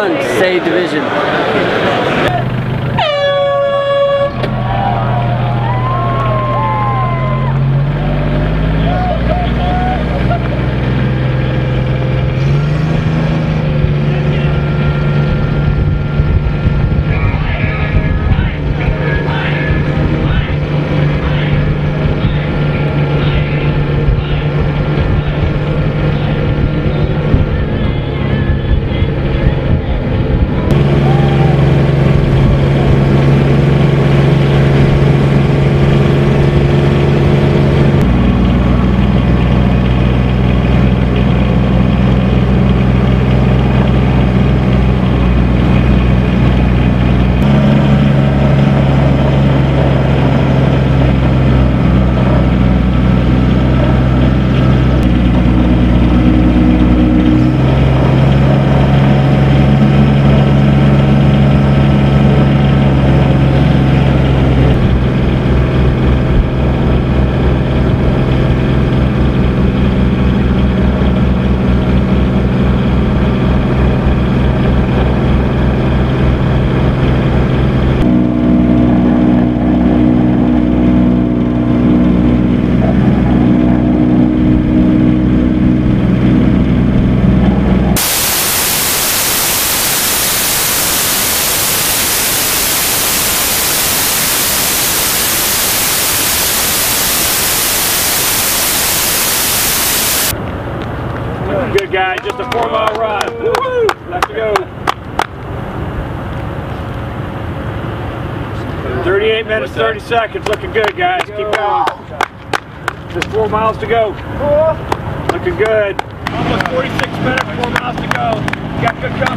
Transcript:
runs, save division. Guy, just a four mile ride. Let's go. 38 minutes, 30 seconds. Looking good, guys. Keep going. Just four miles to go. Looking good. Almost 46 minutes, four miles to go. Got good fit.